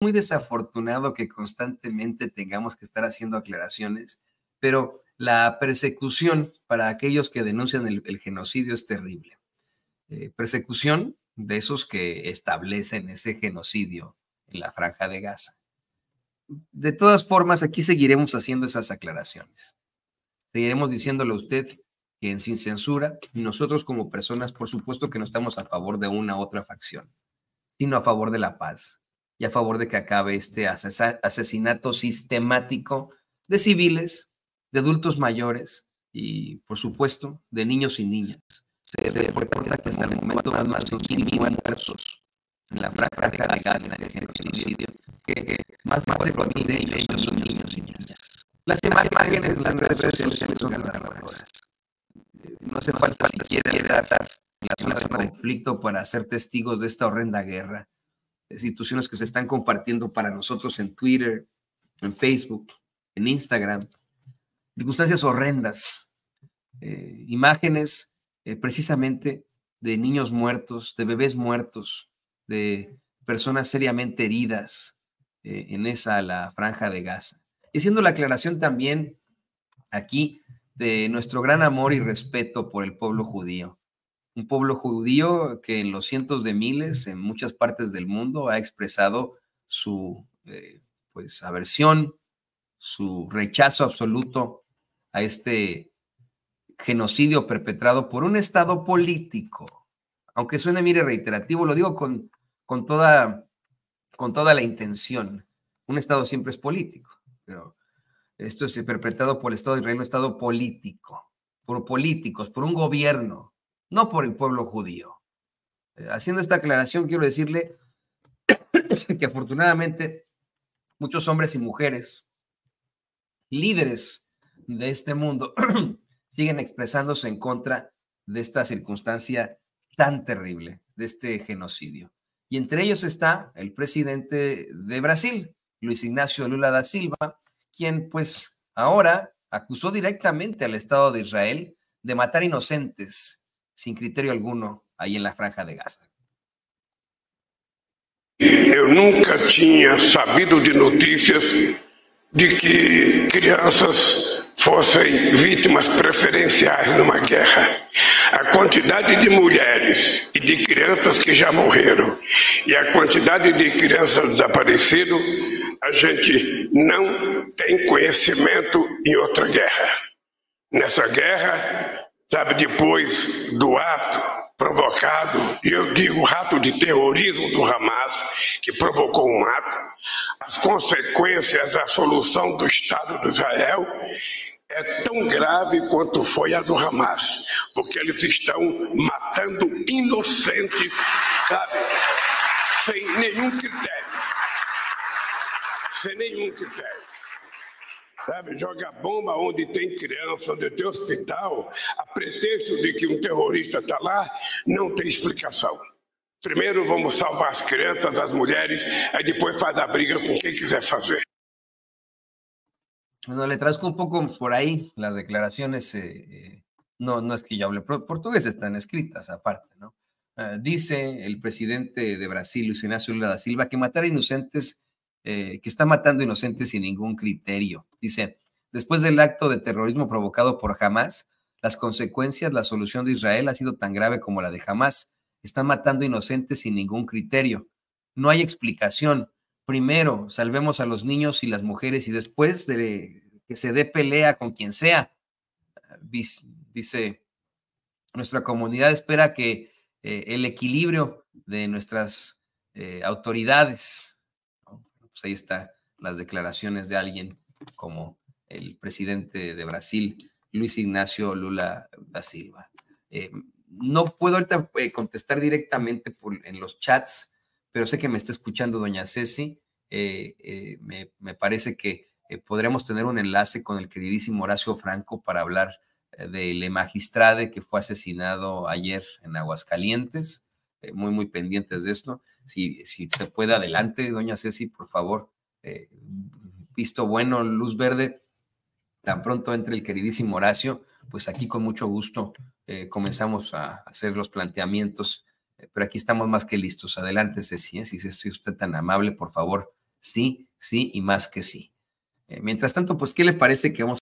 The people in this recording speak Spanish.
muy desafortunado que constantemente tengamos que estar haciendo aclaraciones, pero la persecución para aquellos que denuncian el, genocidio es terrible. Eh, persecución de esos que establecen ese genocidio en la franja de Gaza. De todas formas, aquí seguiremos haciendo esas aclaraciones. Seguiremos diciéndole a usted que en sin censura, nosotros como personas, por supuesto que no estamos a favor de una u otra facción, sino a favor de la paz y a favor de que acabe este asesinato sistemático de civiles, de adultos mayores y, por supuesto, de niños y niñas. Se reporta que hasta el momento más de 1.000 muertos en la franja de Gaza en este genocidio, que más de 4.000 de ellos son niños y niñas. Las imágenes en las redes sociales son aterradoras. No hace falta siquiera estar en la zona de conflicto para ser testigos de esta horrenda guerra. Situaciones que se están compartiendo para nosotros en Twitter, en Facebook, en Instagram. Circunstancias horrendas. Eh, imágenes eh, precisamente de niños muertos, de bebés muertos, de personas seriamente heridas eh, en esa la franja de Gaza. Y haciendo la aclaración también aquí de nuestro gran amor y respeto por el pueblo judío. Un pueblo judío que en los cientos de miles, en muchas partes del mundo, ha expresado su eh, pues, aversión, su rechazo absoluto a este genocidio perpetrado por un Estado político. Aunque suene, mire, reiterativo, lo digo con, con, toda, con toda la intención. Un Estado siempre es político, pero esto es perpetrado por el Estado de Israel, un Estado político, por políticos, por un gobierno, no por el pueblo judío. Eh, haciendo esta aclaración, quiero decirle que afortunadamente muchos hombres y mujeres, líderes de este mundo, siguen expresándose en contra de esta circunstancia tan terrible, de este genocidio. Y entre ellos está el presidente de Brasil, Luis Ignacio Lula da Silva, quien pues ahora acusó directamente al Estado de Israel de matar inocentes sin criterio alguno ahí en la franja de Gaza. Eu nunca tinha sabido de notícias de que crianças fossem vítimas preferenciais numa guerra. A quantidade de mulheres e de crianças que já morreram e a quantidade de crianças desaparecidas, a gente não tem conhecimento em outra guerra. Nessa guerra, sabe, depois do ato provocado, eu digo ato de terrorismo do Hamas, que provocou um ato, as consequências da solução do Estado de Israel é tão grave quanto foi a do Hamas, porque eles estão matando inocentes, sabe, sem nenhum critério. Sem nenhum critério. Sabe, joga bomba onde tem criança, onde tem hospital, a pretexto de que um terrorista está lá, não tem explicação. Primeiro vamos salvar as crianças, as mulheres, aí depois faz a briga com quem quiser fazer. Bueno, le traduzco un poco por ahí las declaraciones, eh, eh, no, no es que yo hable portugués, están escritas aparte, ¿no? Ah, dice el presidente de Brasil, Luis Ignacio Lula da Silva, que matar inocentes, eh, que está matando inocentes sin ningún criterio. Dice, después del acto de terrorismo provocado por Hamas, las consecuencias, la solución de Israel ha sido tan grave como la de Hamas. Están matando inocentes sin ningún criterio. No hay explicación primero salvemos a los niños y las mujeres y después de que se dé pelea con quien sea. Dice, nuestra comunidad espera que eh, el equilibrio de nuestras eh, autoridades, pues ahí están las declaraciones de alguien como el presidente de Brasil, Luis Ignacio Lula da Silva. Eh, no puedo ahorita contestar directamente en los chats pero sé que me está escuchando doña Ceci. Eh, eh, me, parece que eh, podremos tener un enlace con el queridísimo Horacio Franco para hablar del magistrade que fue asesinado ayer en Aguascalientes. muy, muy pendientes de esto. Si, si se puede, adelante, doña Ceci, por favor. Visto bueno, luz verde. Tan pronto entre el queridísimo Horacio, pues aquí con mucho gusto comenzamos a hacer los planteamientos pero aquí estamos más que listos. Adelante, Ceci, ¿eh? si es usted tan amable, por favor, sí, sí y más que sí. Eh, mientras tanto, pues, ¿qué le parece que vamos